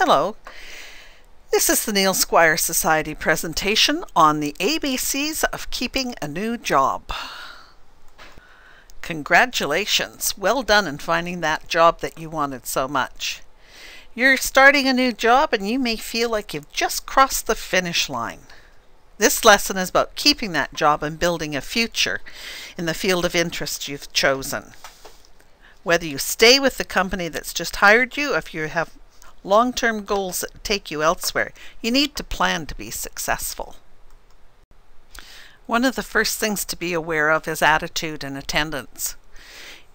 Hello. This is the Neil Squire Society presentation on the ABCs of keeping a new job. Congratulations. Well done in finding that job that you wanted so much. You're starting a new job and you may feel like you've just crossed the finish line. This lesson is about keeping that job and building a future in the field of interest you've chosen. Whether you stay with the company that's just hired you, if you have long-term goals that take you elsewhere, you need to plan to be successful. One of the first things to be aware of is attitude and attendance.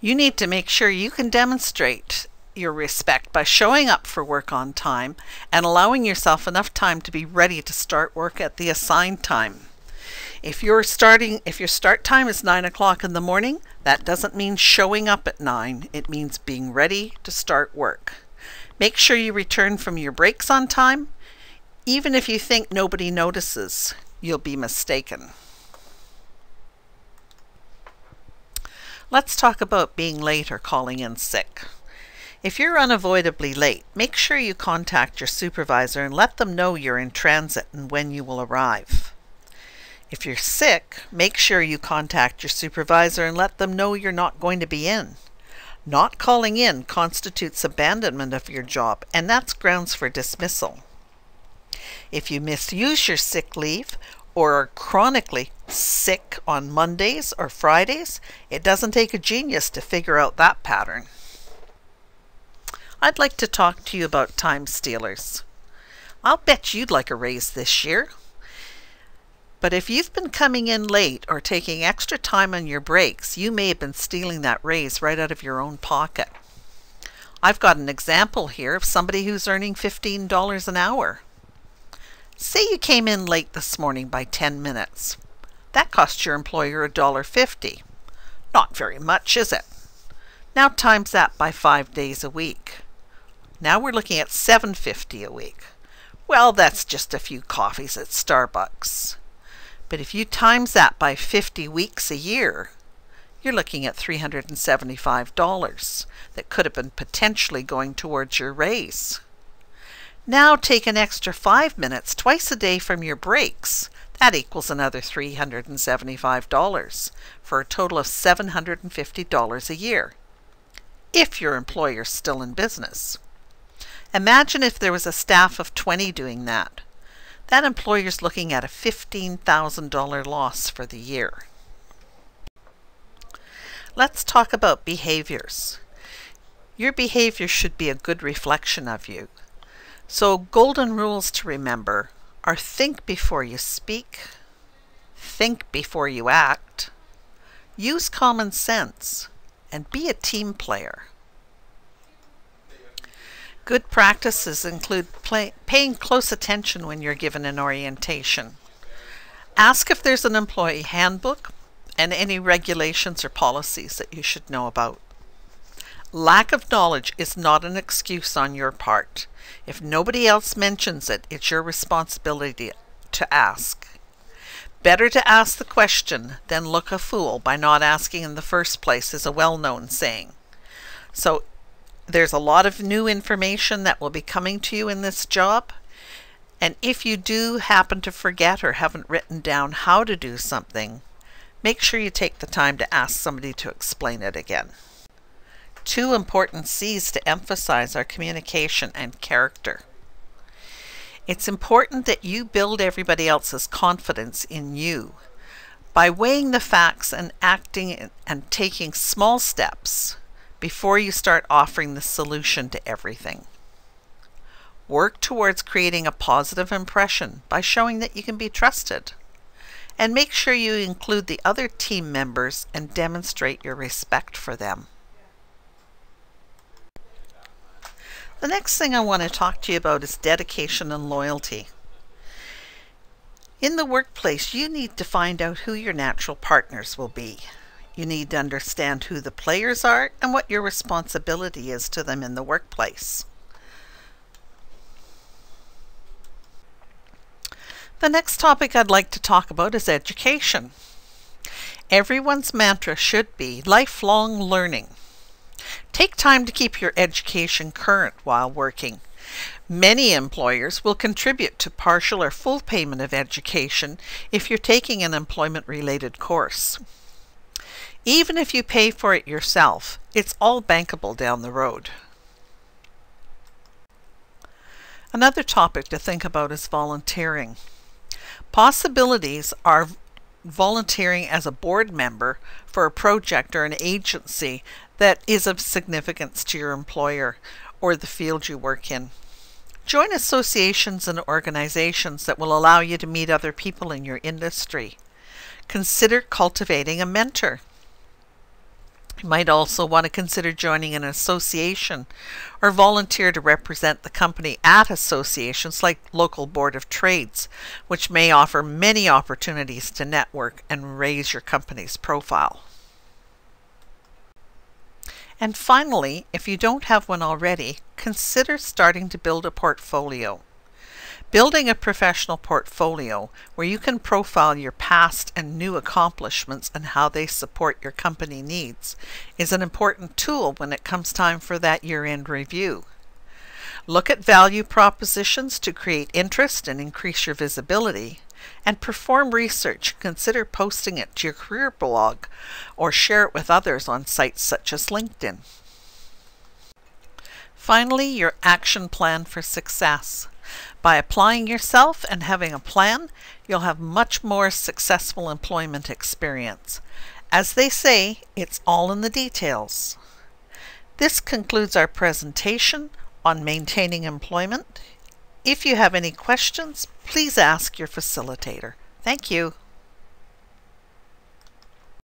You need to make sure you can demonstrate your respect by showing up for work on time and allowing yourself enough time to be ready to start work at the assigned time. If you're starting, if your start time is nine o'clock in the morning, that doesn't mean showing up at nine. It means being ready to start work. Make sure you return from your breaks on time. Even if you think nobody notices, you'll be mistaken. Let's talk about being late or calling in sick. If you're unavoidably late, make sure you contact your supervisor and let them know you're in transit and when you will arrive. If you're sick, make sure you contact your supervisor and let them know you're not going to be in. Not calling in constitutes abandonment of your job, and that's grounds for dismissal. If you misuse your sick leave or are chronically sick on Mondays or Fridays, it doesn't take a genius to figure out that pattern. I'd like to talk to you about time stealers. I'll bet you'd like a raise this year. But if you've been coming in late or taking extra time on your breaks, you may have been stealing that raise right out of your own pocket. I've got an example here of somebody who's earning $15 an hour. Say you came in late this morning by 10 minutes. That cost your employer $1.50. Not very much, is it? Now times that by 5 days a week. Now we're looking at $7.50 a week. Well, that's just a few coffees at Starbucks. But if you times that by 50 weeks a year, you're looking at $375 that could have been potentially going towards your raise. Now take an extra five minutes twice a day from your breaks. That equals another $375 for a total of $750 a year, if your employer's still in business. Imagine if there was a staff of 20 doing that that employer's looking at a $15,000 loss for the year. Let's talk about behaviors. Your behavior should be a good reflection of you. So golden rules to remember are think before you speak, think before you act, use common sense, and be a team player. Good practices include play, paying close attention when you're given an orientation. Ask if there's an employee handbook and any regulations or policies that you should know about. Lack of knowledge is not an excuse on your part. If nobody else mentions it, it's your responsibility to ask. Better to ask the question than look a fool by not asking in the first place is a well-known saying. So there's a lot of new information that will be coming to you in this job. And if you do happen to forget or haven't written down how to do something, make sure you take the time to ask somebody to explain it again. Two important C's to emphasize are communication and character. It's important that you build everybody else's confidence in you by weighing the facts and acting and taking small steps before you start offering the solution to everything. Work towards creating a positive impression by showing that you can be trusted. And make sure you include the other team members and demonstrate your respect for them. The next thing I want to talk to you about is dedication and loyalty. In the workplace, you need to find out who your natural partners will be. You need to understand who the players are and what your responsibility is to them in the workplace. The next topic I'd like to talk about is education. Everyone's mantra should be lifelong learning. Take time to keep your education current while working. Many employers will contribute to partial or full payment of education if you're taking an employment related course. Even if you pay for it yourself, it's all bankable down the road. Another topic to think about is volunteering. Possibilities are volunteering as a board member for a project or an agency that is of significance to your employer or the field you work in. Join associations and organizations that will allow you to meet other people in your industry. Consider cultivating a mentor. You might also want to consider joining an association or volunteer to represent the company at associations like local board of trades, which may offer many opportunities to network and raise your company's profile. And finally, if you don't have one already, consider starting to build a portfolio. Building a professional portfolio where you can profile your past and new accomplishments and how they support your company needs is an important tool when it comes time for that year-end review. Look at value propositions to create interest and increase your visibility, and perform research. Consider posting it to your career blog or share it with others on sites such as LinkedIn. Finally, your action plan for success. By applying yourself and having a plan, you'll have much more successful employment experience. As they say, it's all in the details. This concludes our presentation on maintaining employment. If you have any questions, please ask your facilitator. Thank you.